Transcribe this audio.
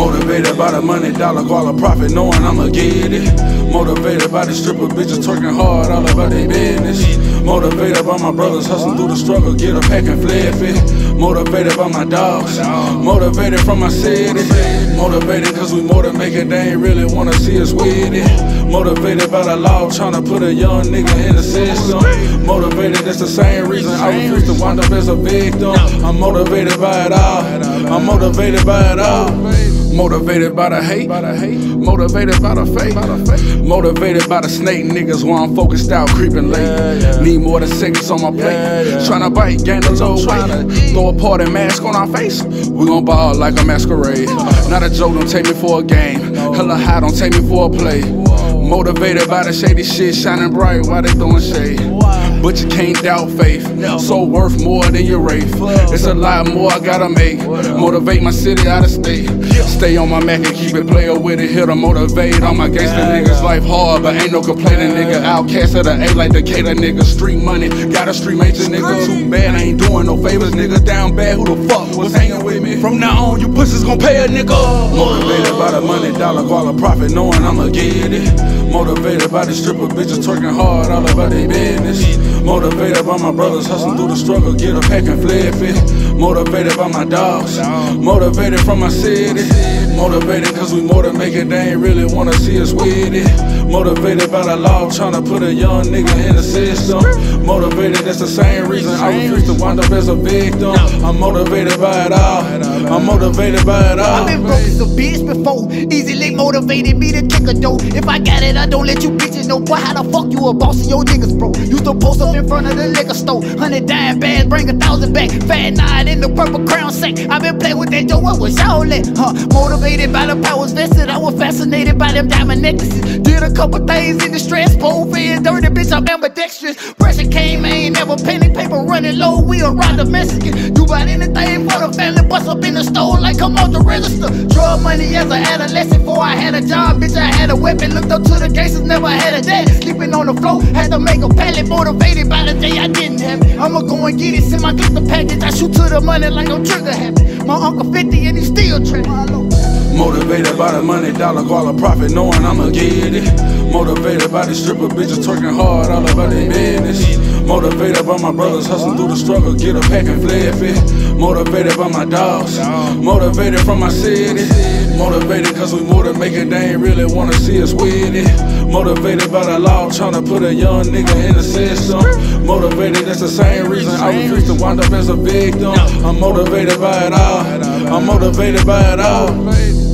Motivated by the money, dollar, guala profit, knowing I'ma get it. Motivated by the stripper bitches twerking hard, all about their business. Motivated by my brothers hustling through the struggle, get a pack and flip it. Motivated by my dogs, motivated from my city. Motivated cause we more than make it, they ain't really wanna see us with it. Motivated by the law, tryna put a young nigga in the system. Motivated, that's the same reason I refuse to wind up as a victim. I'm motivated by it all, I'm motivated by it all. Motivated by the hate, motivated by the fake, motivated by the snake niggas while I'm focused out, creeping late. Need more than seconds on my plate. Tryna bite, gain a little weight. Throw a party mask on our face. We gon' ball like a masquerade. Not a joke, don't take me for a game. Hella high, don't take me for a play. Motivated by the shady shit, shining bright while they throwing shade. But you can't doubt faith. So worth more than your wraith. It's a lot more I gotta make. Motivate my city out of state. Stay on my Mac and keep it player with it. Here to motivate all my gangster niggas. Life hard, but ain't no complaining, nigga. Outcast of the A like Decatur, nigga. Street money, got a street major, nigga. Too bad, I ain't doing no favors, nigga. Down bad, who the fuck was hanging with me? From now on, you pussies gon' pay a nigga. Dollar, guala profit, knowing I'ma get it. Motivated by the stripper bitches twerking hard, all about their business. Motivated by my brothers hustling through the struggle, get a pack and flip it. Motivated by my dogs, motivated from my city. Motivated cause we more than make it, they ain't really wanna see us with it. Motivated by the law, tryna put a young nigga in the system. Motivated, that's the same reason I refuse to wind up as a victim. I'm motivated by it all, I'm motivated by it all. I've been broke as a bitch before. Easily motivated me to kick a dough. If I got it, I don't let you bitches know. Boy, how the fuck you a boss and your niggas bro? Used to post up in front of the liquor store. Hundred dime bags, bring a thousand back. Fat nine in the purple crown sack. I've been playing with that dough, what was y'all at? Huh? Motivated by the powers vested. I was fascinated by them diamond necklaces. Did a couple things in the stress. Pole fed dirty bitch, I'm ambidextrous. Pressure came, I ain't never penny paper running low. We around the Mexican. Do about anything family. Bust up in the store like come on the register. Drug money as an adolescent. Before I had a job, bitch, I had a weapon. Looked up to the gangsters, never had a dad. Sleeping on the floor, had to make a pallet. Motivated by the day I didn't have it. I'ma go and get it, send my glister package. I shoot to the money like no trigger happy. My uncle 50 and he still tripping. Motivated by the money, dollar, guala profit, knowing I'ma get it. Motivated by the stripper bitches twerking hard, all about their business. Motivated by my brothers hustling through the struggle, get a pack and flip it. Motivated by my dogs, motivated from my city. Motivated cause we more than make it, they ain't really wanna see us with it. Motivated by the law, tryna put a young nigga in the system. Motivated, that's the same reason I refuse to wind up as a victim. I'm motivated by it all, I'm motivated by it all.